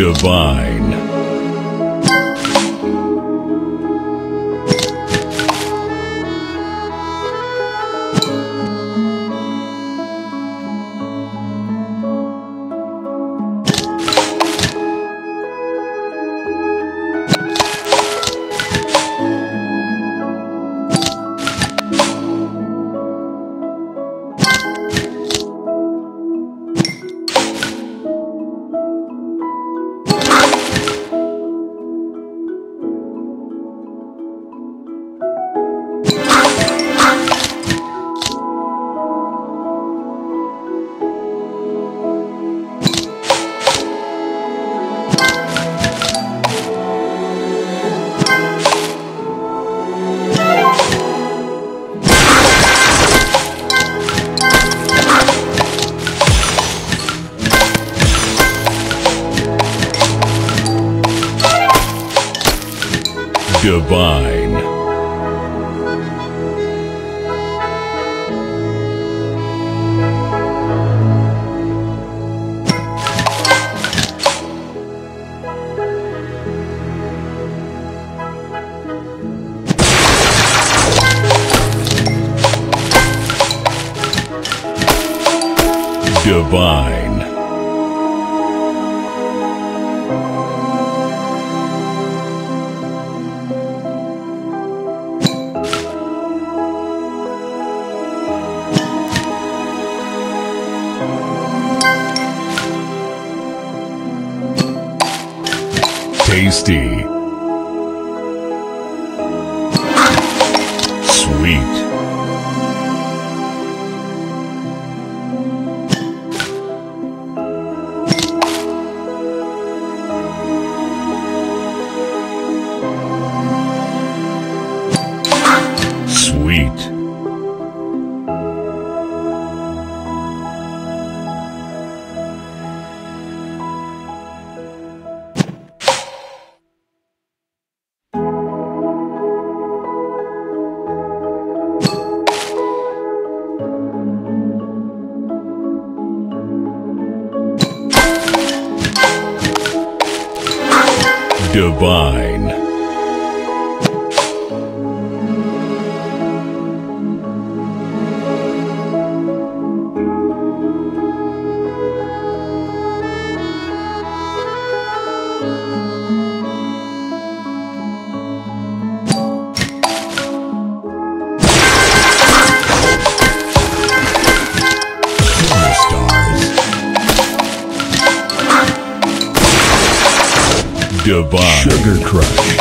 Divine. Divine. Divine. Tasty. Sweet. Sweet. Divine. Stars. Divine. Sugar Crush.